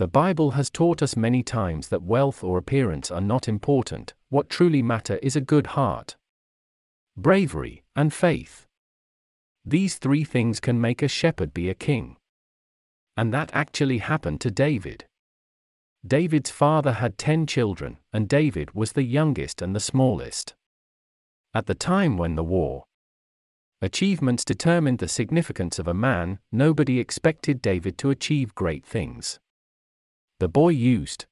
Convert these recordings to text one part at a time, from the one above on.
The Bible has taught us many times that wealth or appearance are not important, what truly matter is a good heart, bravery, and faith. These three things can make a shepherd be a king. And that actually happened to David. David's father had ten children, and David was the youngest and the smallest. At the time when the war achievements determined the significance of a man, nobody expected David to achieve great things. The boy used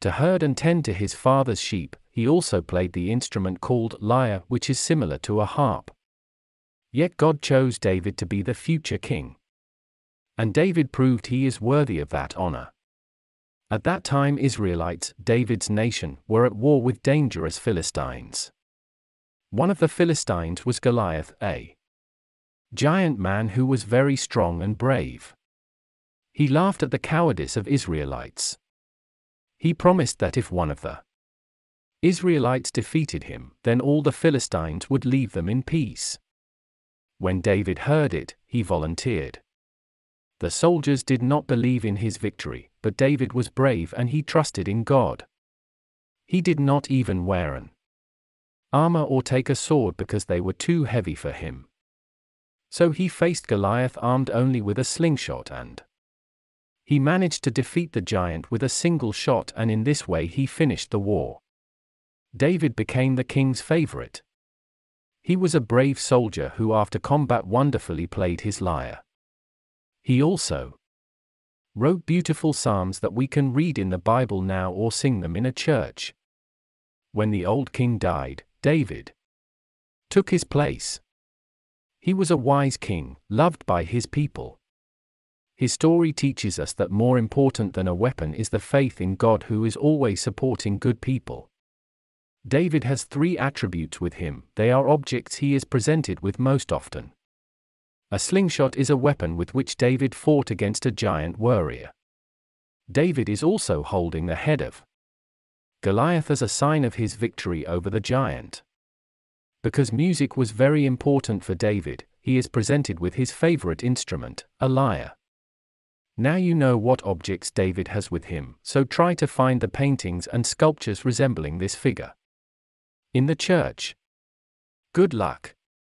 to herd and tend to his father's sheep, he also played the instrument called lyre, which is similar to a harp. Yet God chose David to be the future king. And David proved he is worthy of that honor. At that time, Israelites, David's nation, were at war with dangerous Philistines. One of the Philistines was Goliath, a giant man who was very strong and brave. He laughed at the cowardice of Israelites. He promised that if one of the Israelites defeated him, then all the Philistines would leave them in peace. When David heard it, he volunteered. The soldiers did not believe in his victory, but David was brave and he trusted in God. He did not even wear an armor or take a sword because they were too heavy for him. So he faced Goliath armed only with a slingshot and he managed to defeat the giant with a single shot and in this way he finished the war. David became the king's favorite. He was a brave soldier who after combat wonderfully played his lyre. He also wrote beautiful psalms that we can read in the Bible now or sing them in a church. When the old king died, David took his place. He was a wise king, loved by his people. His story teaches us that more important than a weapon is the faith in God who is always supporting good people. David has three attributes with him, they are objects he is presented with most often. A slingshot is a weapon with which David fought against a giant warrior. David is also holding the head of Goliath as a sign of his victory over the giant. Because music was very important for David, he is presented with his favorite instrument, a lyre. Now you know what objects David has with him, so try to find the paintings and sculptures resembling this figure in the church. Good luck.